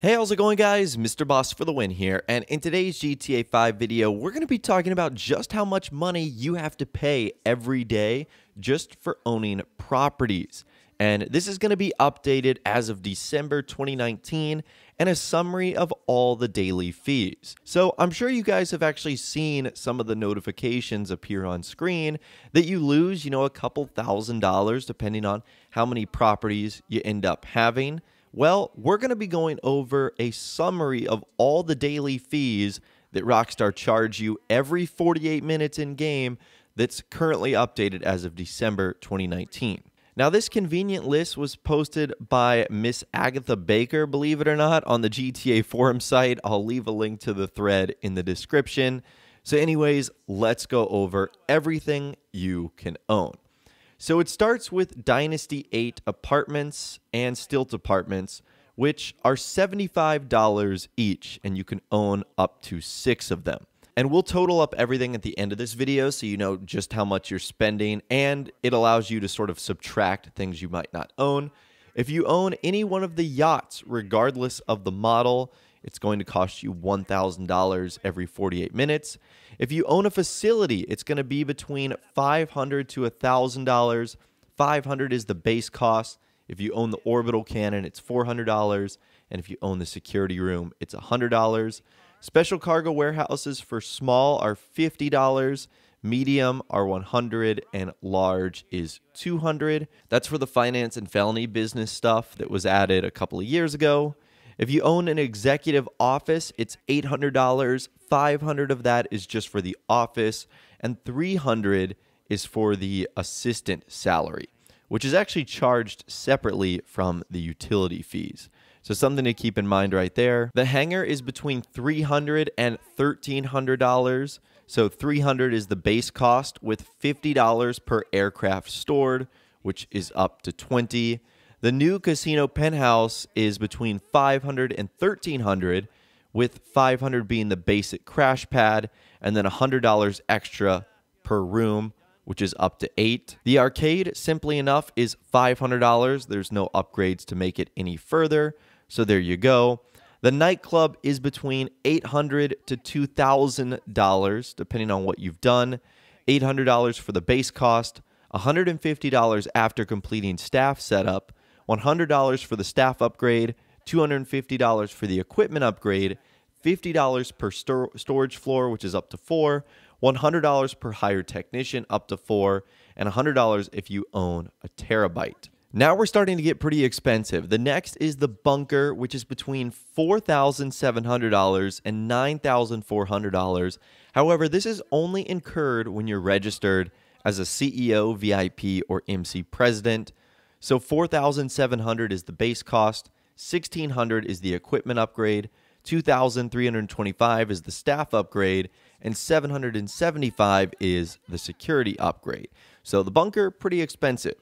Hey, how's it going guys? Mr. Boss for the win here, and in today's GTA 5 video, we're going to be talking about just how much money you have to pay every day just for owning properties. And this is going to be updated as of December 2019 and a summary of all the daily fees. So I'm sure you guys have actually seen some of the notifications appear on screen that you lose, you know, a couple thousand dollars depending on how many properties you end up having. Well, we're going to be going over a summary of all the daily fees that Rockstar charge you every 48 minutes in game that's currently updated as of December 2019. Now, this convenient list was posted by Miss Agatha Baker, believe it or not, on the GTA forum site. I'll leave a link to the thread in the description. So, anyways, let's go over everything you can own. So it starts with Dynasty 8 apartments and stilt apartments, which are $75 each, and you can own up to six of them. And we'll total up everything at the end of this video so you know just how much you're spending, and it allows you to sort of subtract things you might not own. If you own any one of the yachts, regardless of the model, it's going to cost you $1,000 every 48 minutes. If you own a facility, it's going to be between $500 to $1,000. $500 is the base cost. If you own the orbital cannon, it's $400. And if you own the security room, it's $100. Special cargo warehouses for small are $50 medium are 100 and large is 200 that's for the finance and felony business stuff that was added a couple of years ago if you own an executive office, it's $800. 500 of that is just for the office and 300 is for the assistant salary, which is actually charged separately from the utility fees. So something to keep in mind right there. The hangar is between $300 and $1,300. So 300 is the base cost with $50 per aircraft stored, which is up to 20. The new casino penthouse is between 500 and 1300 with 500 being the basic crash pad and then $100 extra per room which is up to 8. The arcade simply enough is $500. There's no upgrades to make it any further. So there you go. The nightclub is between $800 to $2,000 depending on what you've done. $800 for the base cost, $150 after completing staff setup, $100 for the staff upgrade, $250 for the equipment upgrade, $50 per stor- storage floor, which is up to four, $100 per hired technician, up to four, and $100 if you own a Terrorbyte. Now we're starting to get pretty expensive. The next is the bunker, which is between $4,700 and $9,400. However, this is only incurred when you're registered as a CEO, VIP, or MC president. So 4,700 is the base cost, 1,600 is the equipment upgrade, 2,325 is the staff upgrade, and 775 is the security upgrade. So the bunker pretty expensive.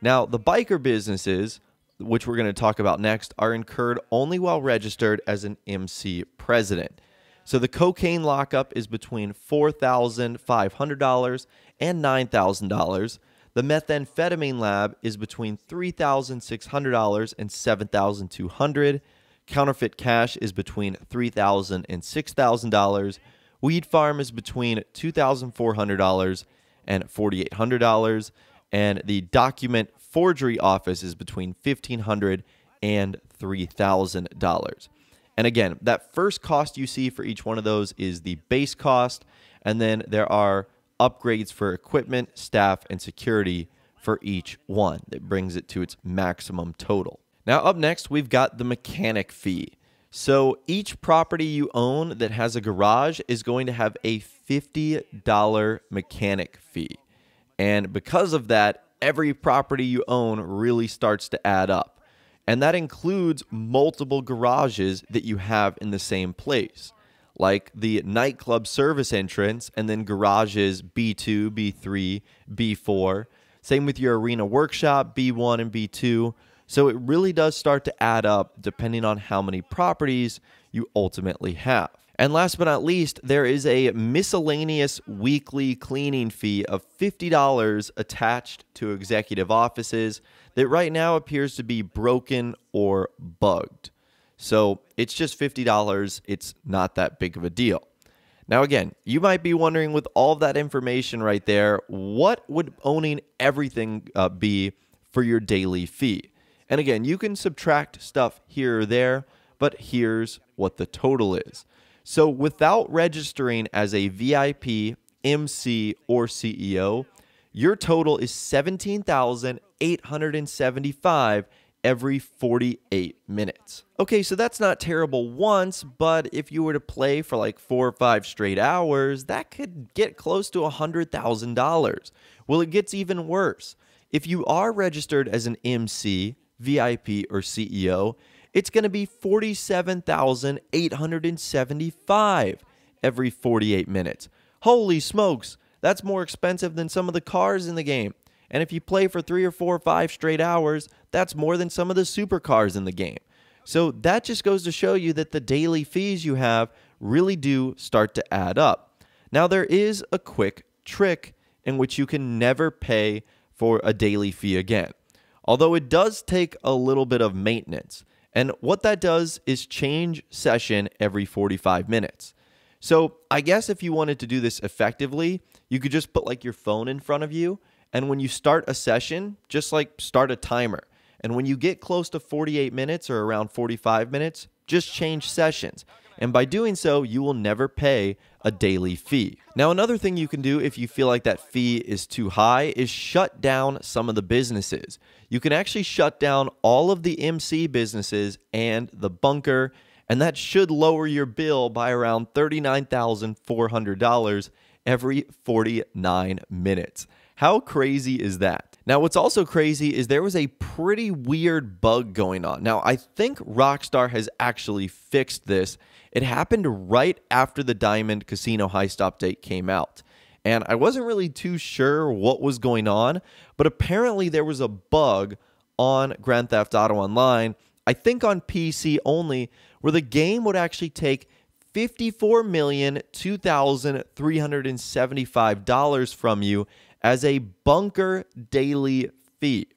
Now, the biker businesses, which we're going to talk about next, are incurred only while registered as an MC president. So the cocaine lockup is between $4,500 and $9,000. The methamphetamine lab is between $3,600 and $7,200. Counterfeit cash is between $3,000 and $6,000. Weed farm is between $2,400 and $4,800. And the document forgery office is between $1,500 and $3,000. And again, that first cost you see for each one of those is the base cost. And then there are upgrades for equipment, staff, and security for each one. That brings it to its maximum total. Now, up next, we've got the mechanic fee. So each property you own that has a garage is going to have a $50 mechanic fee. And because of that, every property you own really starts to add up. And that includes multiple garages that you have in the same place like the nightclub service entrance and then garages B2, B3, B4. Same with your arena workshop, B1 and B2. So it really does start to add up depending on how many properties you ultimately have. And last but not least, there is a miscellaneous weekly cleaning fee of $50 attached to executive offices that right now appears to be broken or bugged. So it's just $50. It's not that big of a deal. Now, again, you might be wondering with all that information right there, what would owning everything uh, be for your daily fee? And again, you can subtract stuff here or there, but here's what the total is. So without registering as a VIP, MC, or CEO, your total is 17,875 every 48 minutes. Okay, so that's not terrible once, but if you were to play for like four or five straight hours, that could get close to $100,000. Well, it gets even worse. If you are registered as an MC, VIP, or CEO, it's going to be 47,875 every 48 minutes. Holy smokes, that's more expensive than some of the cars in the game. And if you play for three or four or five straight hours, that's more than some of the supercars in the game. So that just goes to show you that the daily fees you have really do start to add up. Now, there is a quick trick in which you can never pay for a daily fee again, although it does take a little bit of maintenance. And what that does is change session every 45 minutes. So, I guess if you wanted to do this effectively, you could just put like your phone in front of you and when you start a session, just like start a timer. And when you get close to 48 minutes or around 45 minutes, just change sessions. And by doing so, you will never pay a daily fee. Now, another thing you can do if you feel like that fee is too high is shut down some of the businesses. You can actually shut down all of the MC businesses and the bunker, and that should lower your bill by around $39,400 every 49 minutes. How crazy is that? Now, what's also crazy is there was a pretty weird bug going on. Now, I think Rockstar has actually fixed this. It happened right after the Diamond Casino Heist update came out. And I wasn't really too sure what was going on, but apparently there was a bug on Grand Theft Auto Online, I think on PC only, where the game would actually take $54,002,375 from you as a bunker daily fee.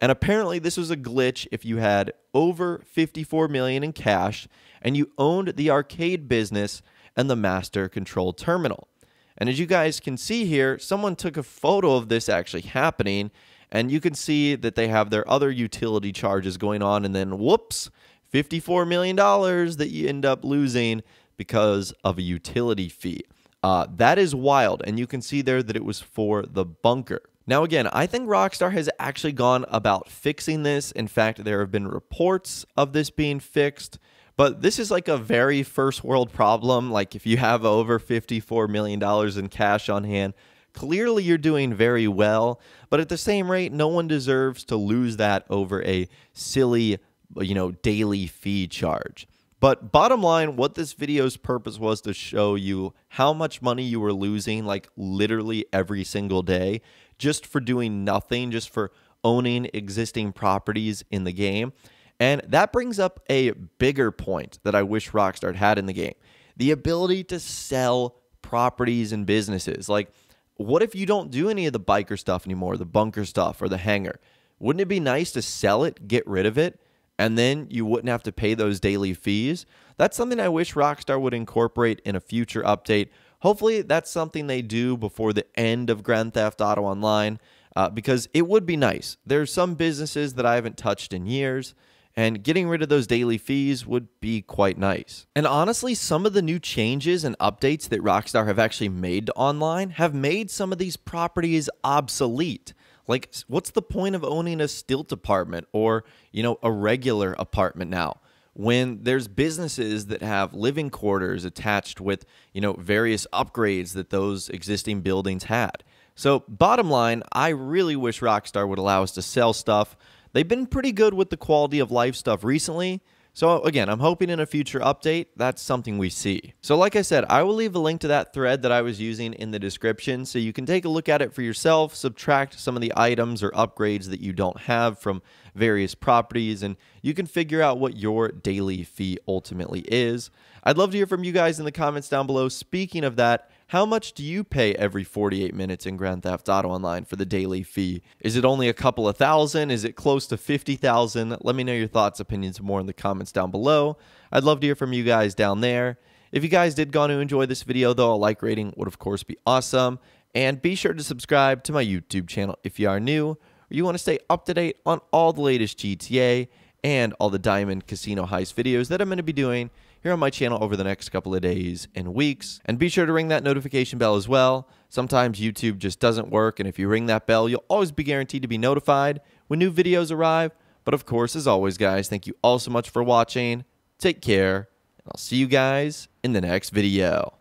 And apparently this was a glitch if you had over 54 million in cash and you owned the arcade business and the master control terminal. And as you guys can see here, someone took a photo of this actually happening and you can see that they have their other utility charges going on and then whoops, 54 million dollars that you end up losing because of a utility fee. Uh, that is wild, and you can see there that it was for the bunker. Now, again, I think Rockstar has actually gone about fixing this. In fact, there have been reports of this being fixed, but this is like a very first world problem. Like, if you have over $54 million in cash on hand, clearly you're doing very well, but at the same rate, no one deserves to lose that over a silly, you know, daily fee charge. But bottom line, what this video's purpose was to show you how much money you were losing, like literally every single day, just for doing nothing, just for owning existing properties in the game. And that brings up a bigger point that I wish Rockstar had in the game the ability to sell properties and businesses. Like, what if you don't do any of the biker stuff anymore, the bunker stuff, or the hangar? Wouldn't it be nice to sell it, get rid of it, and then you wouldn't have to pay those daily fees. That's something I wish Rockstar would incorporate in a future update. Hopefully, that's something they do before the end of Grand Theft Auto Online uh, because it would be nice. There's some businesses that I haven't touched in years, and getting rid of those daily fees would be quite nice. And honestly, some of the new changes and updates that Rockstar have actually made to online have made some of these properties obsolete. Like, what's the point of owning a stilt apartment or, you know, a regular apartment now? When there's businesses that have living quarters attached with, you know, various upgrades that those existing buildings had. So, bottom line, I really wish Rockstar would allow us to sell stuff. They've been pretty good with the quality of life stuff recently, so again, I'm hoping in a future update, that's something we see. So like I said, I will leave a link to that thread that I was using in the description so you can take a look at it for yourself, subtract some of the items or upgrades that you don't have from various properties, and you can figure out what your daily fee ultimately is. I'd love to hear from you guys in the comments down below. Speaking of that, How much do you pay every 48 minutes in Grand Theft Auto Online for the daily fee? Is it only a couple of thousand? Is it close to 50,000? Let me know your thoughts, opinions, more in the comments down below. I'd love to hear from you guys down there. If you guys did go to enjoy this video, though, a like rating would, of course, be awesome. And be sure to subscribe to my YouTube channel if you are new or you want to stay up to date on all the latest GTA and all the Diamond Casino Heist videos that I'm going to be doing here on my channel over the next couple of days and weeks. And be sure to ring that notification bell as well. Sometimes YouTube just doesn't work, and if you ring that bell, you'll always be guaranteed to be notified when new videos arrive. But of course, as always, guys, thank you all so much for watching. Take care, and I'll see you guys in the next video.